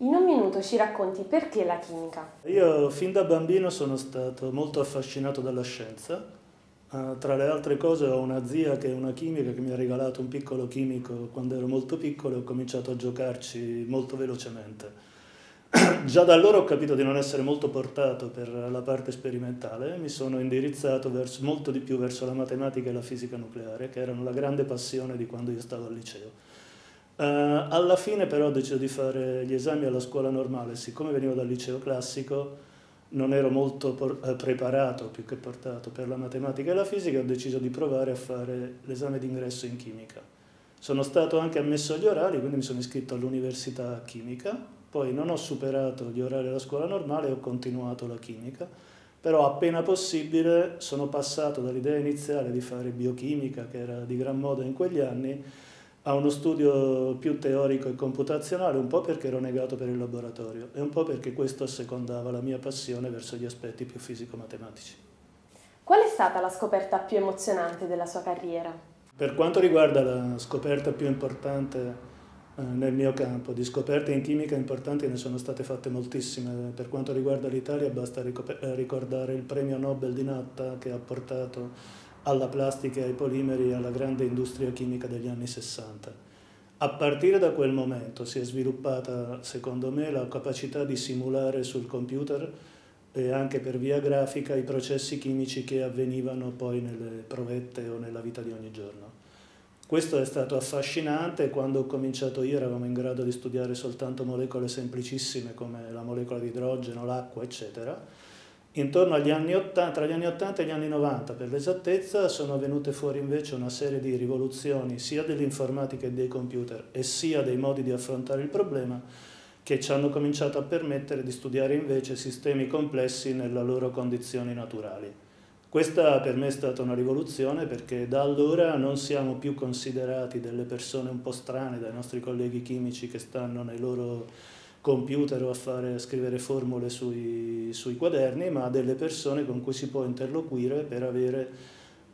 In un minuto ci racconti perché la chimica? Io fin da bambino sono stato molto affascinato dalla scienza. Uh, tra le altre cose ho una zia che è una chimica che mi ha regalato un piccolo chimico quando ero molto piccolo e ho cominciato a giocarci molto velocemente. Già da allora ho capito di non essere molto portato per la parte sperimentale mi sono indirizzato verso, molto di più verso la matematica e la fisica nucleare, che erano la grande passione di quando io stavo al liceo. Uh, alla fine però ho deciso di fare gli esami alla scuola normale, siccome venivo dal liceo classico non ero molto eh, preparato più che portato per la matematica e la fisica, ho deciso di provare a fare l'esame d'ingresso in chimica. Sono stato anche ammesso agli orali, quindi mi sono iscritto all'università chimica, poi non ho superato gli orari della scuola normale e ho continuato la chimica, però appena possibile sono passato dall'idea iniziale di fare biochimica, che era di gran moda in quegli anni, a uno studio più teorico e computazionale, un po' perché ero negato per il laboratorio e un po' perché questo assecondava la mia passione verso gli aspetti più fisico-matematici. Qual è stata la scoperta più emozionante della sua carriera? Per quanto riguarda la scoperta più importante eh, nel mio campo, di scoperte in chimica importanti ne sono state fatte moltissime. Per quanto riguarda l'Italia basta ricordare il premio Nobel di Natta che ha portato alla plastica e ai polimeri alla grande industria chimica degli anni 60. A partire da quel momento si è sviluppata, secondo me, la capacità di simulare sul computer e anche per via grafica i processi chimici che avvenivano poi nelle provette o nella vita di ogni giorno. Questo è stato affascinante, quando ho cominciato io eravamo in grado di studiare soltanto molecole semplicissime come la molecola di idrogeno, l'acqua, eccetera Intorno agli anni 80, tra gli anni 80 e gli anni 90 per l'esattezza sono venute fuori invece una serie di rivoluzioni sia dell'informatica e dei computer e sia dei modi di affrontare il problema che ci hanno cominciato a permettere di studiare invece sistemi complessi nelle loro condizioni naturali. Questa per me è stata una rivoluzione perché da allora non siamo più considerati delle persone un po' strane dai nostri colleghi chimici che stanno nei loro computer o a, fare, a scrivere formule sui, sui, quaderni, ma delle persone con cui si può interloquire per avere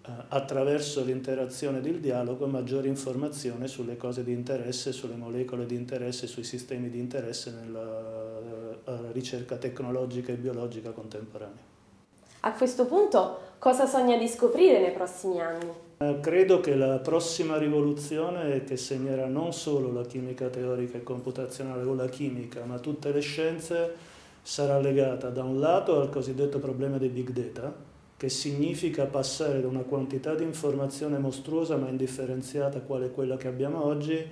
eh, attraverso l'interazione ed il dialogo maggiori informazioni sulle cose di interesse, sulle molecole di interesse, sui sistemi di interesse nella uh, ricerca tecnologica e biologica contemporanea. A questo punto cosa sogna di scoprire nei prossimi anni? Eh, credo che la prossima rivoluzione che segnerà non solo la chimica teorica e computazionale o la chimica, ma tutte le scienze, sarà legata da un lato al cosiddetto problema dei big data, che significa passare da una quantità di informazione mostruosa ma indifferenziata quale quella che abbiamo oggi,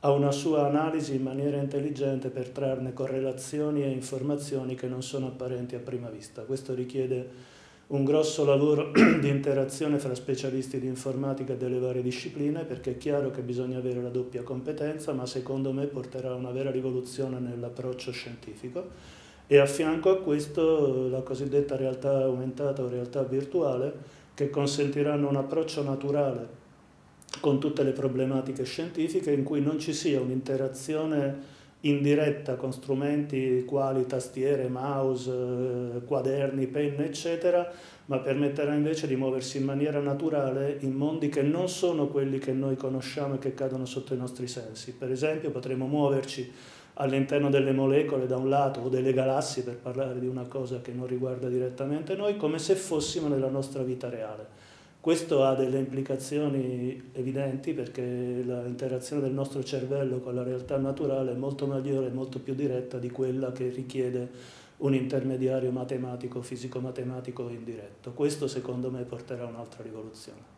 a una sua analisi in maniera intelligente per trarne correlazioni e informazioni che non sono apparenti a prima vista. Questo richiede un grosso lavoro di interazione fra specialisti di informatica delle varie discipline perché è chiaro che bisogna avere la doppia competenza ma secondo me porterà una vera rivoluzione nell'approccio scientifico. E a fianco a questo la cosiddetta realtà aumentata o realtà virtuale che consentiranno un approccio naturale con tutte le problematiche scientifiche in cui non ci sia un'interazione in diretta con strumenti quali tastiere, mouse, eh, quaderni, penne, eccetera, ma permetterà invece di muoversi in maniera naturale in mondi che non sono quelli che noi conosciamo e che cadono sotto i nostri sensi. Per esempio potremo muoverci all'interno delle molecole da un lato o delle galassie per parlare di una cosa che non riguarda direttamente noi, come se fossimo nella nostra vita reale. Questo ha delle implicazioni evidenti perché l'interazione del nostro cervello con la realtà naturale è molto maggiore e molto più diretta di quella che richiede un intermediario matematico, fisico-matematico indiretto. Questo secondo me porterà a un'altra rivoluzione.